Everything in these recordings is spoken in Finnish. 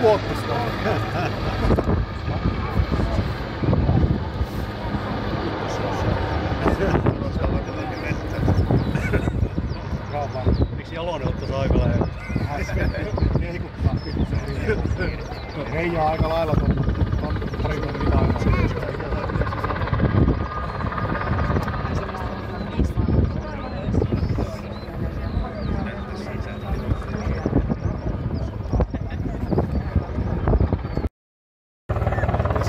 Kuoppista. Miksi Jalonen ottaisi aika lähellä? Reija aika lailla ton,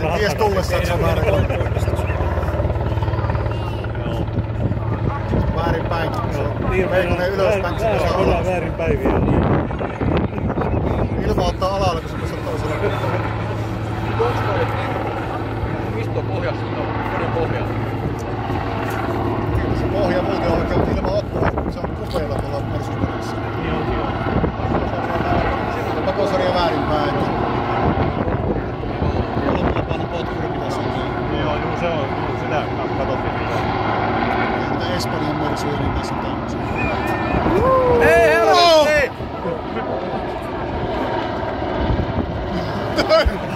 Se ties tullessa, että se on. Joo. Väärinpäin. Se on ylöspäin, väärin päiviä. Ilma ottaa alalle, kun se so we don't miss some things. Hey, hell of a